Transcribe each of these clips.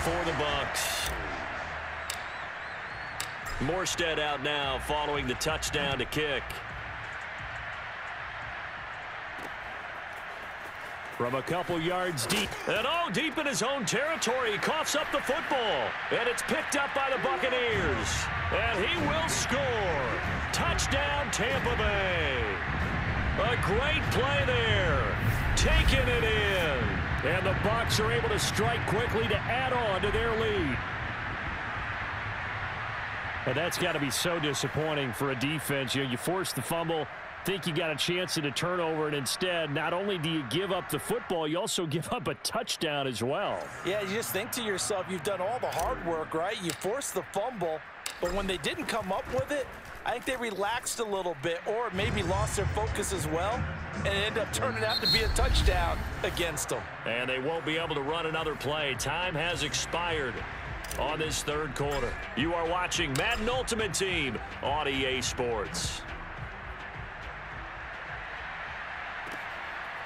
for the Bucks. Morstead out now following the touchdown to kick. From a couple yards deep. And oh, deep in his own territory, coughs up the football. And it's picked up by the Buccaneers. And he will score. Touchdown, Tampa Bay. A great play there. Taking it in. And the Bucks are able to strike quickly to add on to their lead. And that's got to be so disappointing for a defense. You know, you force the fumble, think you got a chance at a turnover, and instead, not only do you give up the football, you also give up a touchdown as well. Yeah, you just think to yourself, you've done all the hard work, right? You forced the fumble, but when they didn't come up with it, I think they relaxed a little bit or maybe lost their focus as well, and ended up turning out to be a touchdown against them. And they won't be able to run another play. Time has expired on this third quarter. You are watching Madden Ultimate Team on EA Sports.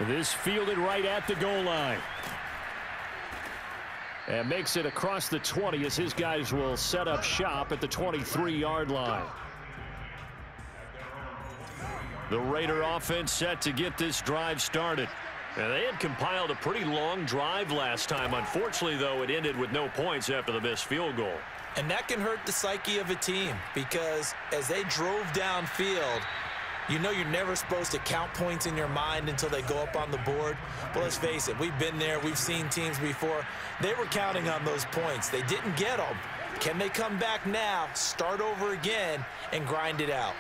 This fielded right at the goal line. And makes it across the 20 as his guys will set up shop at the 23-yard line. The Raider offense set to get this drive started. And they had compiled a pretty long drive last time. Unfortunately, though, it ended with no points after the missed field goal. And that can hurt the psyche of a team because as they drove downfield, you know you're never supposed to count points in your mind until they go up on the board. But let's face it, we've been there. We've seen teams before. They were counting on those points. They didn't get them. Can they come back now, start over again, and grind it out?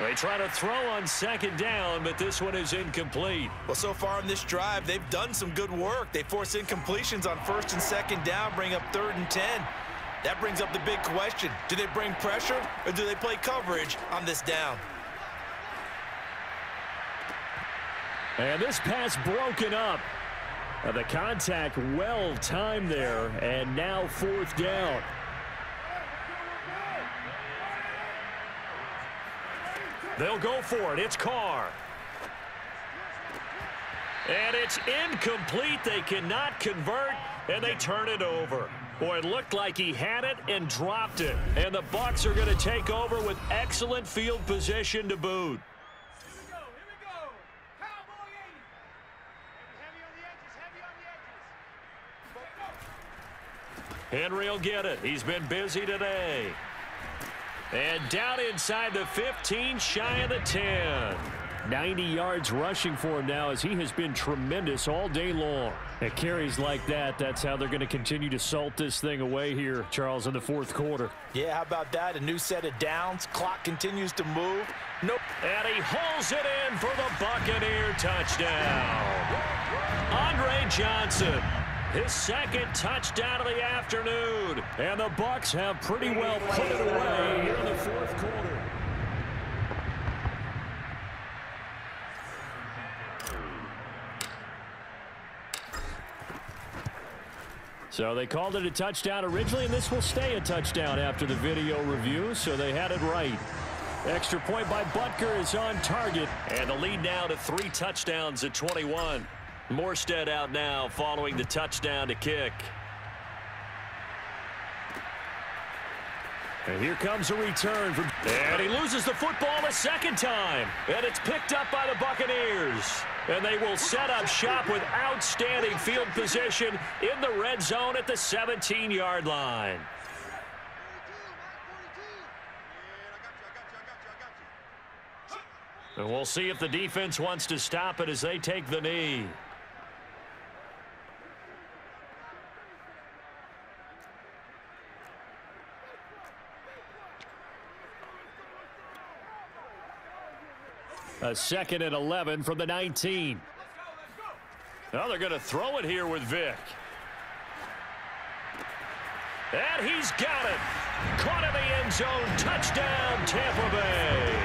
They try to throw on second down, but this one is incomplete. Well, so far on this drive, they've done some good work. They force incompletions on first and second down, bring up third and 10. That brings up the big question. Do they bring pressure or do they play coverage on this down? And this pass broken up. Now the contact well timed there, and now fourth down. They'll go for it. It's Carr. And it's incomplete. They cannot convert, and they turn it over. Boy, it looked like he had it and dropped it. And the Bucks are going to take over with excellent field position to boot. Henry will get it. He's been busy today. And down inside the 15, shy of the 10. 90 yards rushing for him now as he has been tremendous all day long. At carries like that, that's how they're going to continue to salt this thing away here, Charles, in the fourth quarter. Yeah, how about that? A new set of downs. Clock continues to move. Nope. And he holds it in for the Buccaneer touchdown. Andre Johnson his second touchdown of the afternoon. And the Bucks have pretty well put it away in the fourth quarter. So they called it a touchdown originally, and this will stay a touchdown after the video review, so they had it right. Extra point by Butker is on target. And the lead now to three touchdowns at 21. Morstead out now following the touchdown to kick. And here comes a return. From and he loses the football a second time. And it's picked up by the Buccaneers. And they will set up shop with outstanding field position in the red zone at the 17-yard line. And we'll see if the defense wants to stop it as they take the knee. A second and 11 from the 19. Now they're going to throw it here with Vick. And he's got it. Caught in the end zone. Touchdown, Tampa Bay.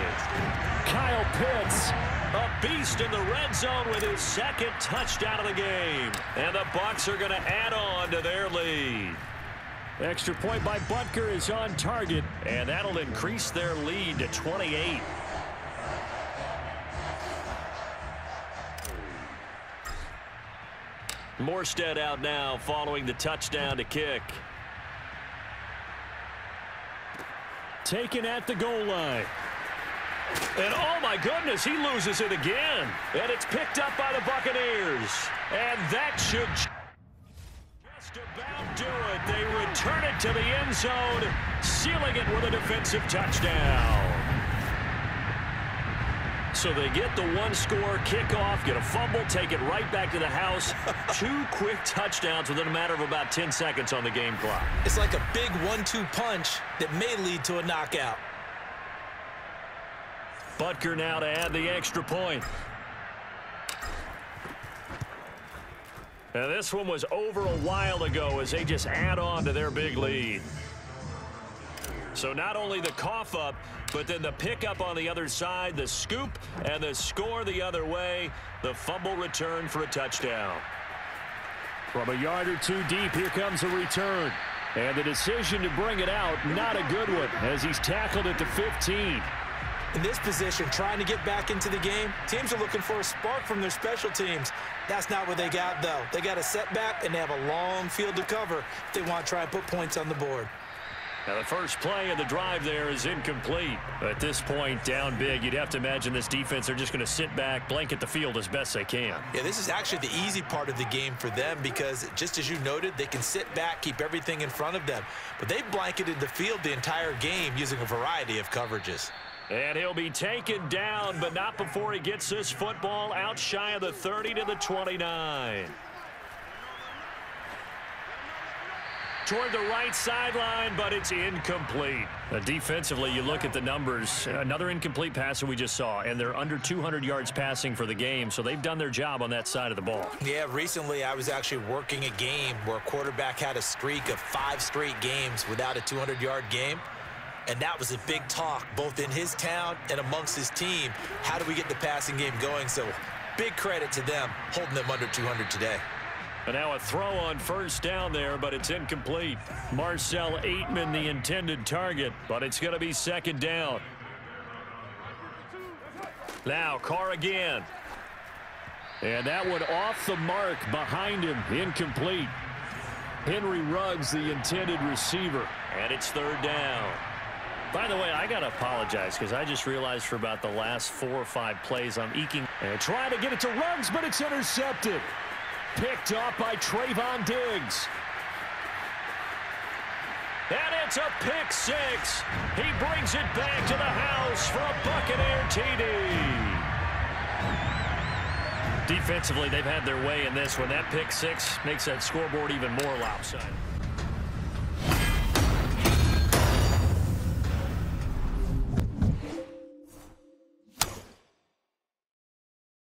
Kyle Pitts. A beast in the red zone with his second touchdown of the game. And the Bucks are going to add on to their lead. Extra point by Butker is on target. And that'll increase their lead to 28. Morstead out now following the touchdown to kick. Taken at the goal line. And oh my goodness, he loses it again. And it's picked up by the Buccaneers. And that should just about do it. They return it to the end zone, sealing it with a defensive touchdown. So they get the one-score kickoff, get a fumble, take it right back to the house. Two quick touchdowns within a matter of about 10 seconds on the game clock. It's like a big one-two punch that may lead to a knockout. Butker now to add the extra point. And this one was over a while ago as they just add on to their big lead. So not only the cough up, but then the pickup on the other side, the scoop, and the score the other way. The fumble return for a touchdown. From a yard or two deep, here comes a return. And the decision to bring it out, not a good one, as he's tackled at the 15. In this position, trying to get back into the game, teams are looking for a spark from their special teams. That's not what they got, though. They got a setback, and they have a long field to cover if they want to try and put points on the board. Now, the first play of the drive there is incomplete. At this point, down big, you'd have to imagine this defense, they're just going to sit back, blanket the field as best they can. Yeah, this is actually the easy part of the game for them because, just as you noted, they can sit back, keep everything in front of them. But they've blanketed the field the entire game using a variety of coverages. And he'll be taken down, but not before he gets this football out shy of the 30 to the 29. Toward the right sideline, but it's incomplete. Uh, defensively, you look at the numbers. Another incomplete pass that we just saw, and they're under 200 yards passing for the game, so they've done their job on that side of the ball. Yeah, recently I was actually working a game where a quarterback had a streak of five straight games without a 200-yard game. And that was a big talk, both in his town and amongst his team. How do we get the passing game going? So big credit to them holding them under 200 today. And now a throw on first down there, but it's incomplete. Marcell Ateman, the intended target, but it's going to be second down. Now, Carr again. And that one off the mark behind him, incomplete. Henry Ruggs, the intended receiver. And it's third down. By the way, I got to apologize because I just realized for about the last four or five plays I'm eking. And trying to get it to Ruggs, but it's intercepted. Picked off by Trevon Diggs. And it's a pick six. He brings it back to the house for a Buccaneer TD. Defensively, they've had their way in this one. That pick six makes that scoreboard even more lopsided.